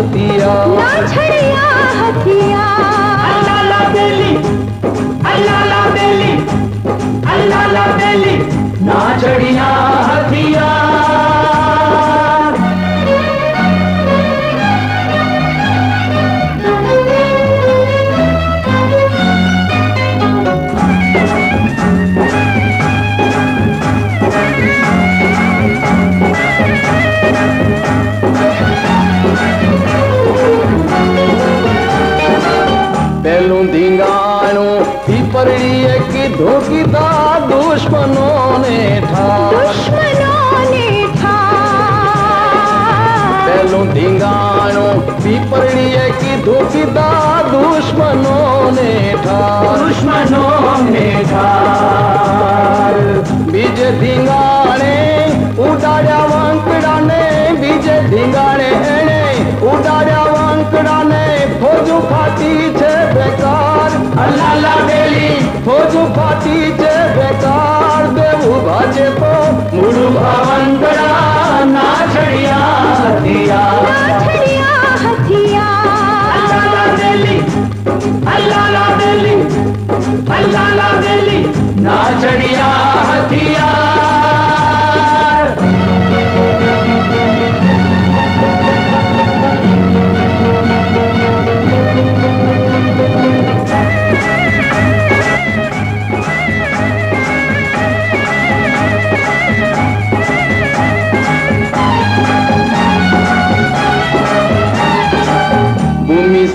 हथिया। ना छड़िया हथिया धिंगाणू ही परड़ी एक धोखी था दुश्मनों ने ठा दुश्मनों ने ठा पहलू धिंगाणू ही परड़ी एक धोखी था दुश्मनों ने ठा दुश्मनों ने ठा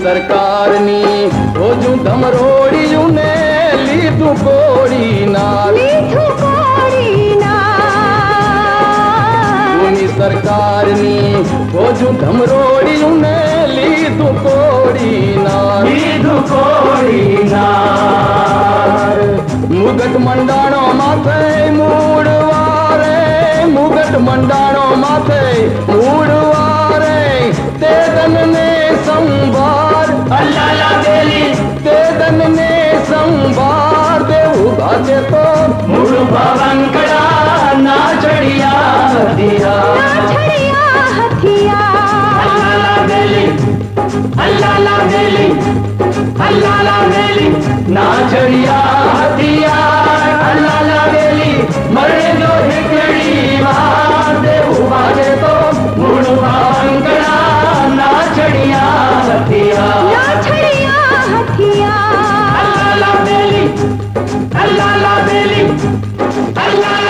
सरकार नी हो जू धमरोड़ियूं લીધું કોડી ના મીઠું કોડીના ભૂમિ સરકારની ભોજું ધમરોડિયું ને લીધું કોડી ના બીધું કોડી નાર મુગટ મંડાણો માથે મૂળવારે મુગટ મંડાણો માથે ಅಂಬಾ ದೇವು ಭಾಗ್ಯ ತೋ ಮುಳು ಪವಂಕಡ ನಾ ಚಡಿಯಾ ಹದಿಯಾ ಅಲ್ಲಾಲ ಬೇಲಿ ಅಲ್ಲಾಲ ಬೇಲಿ ಅಲ್ಲಾಲ ಬೇಲಿ ನಾ ಚಡಿಯಾ Lord.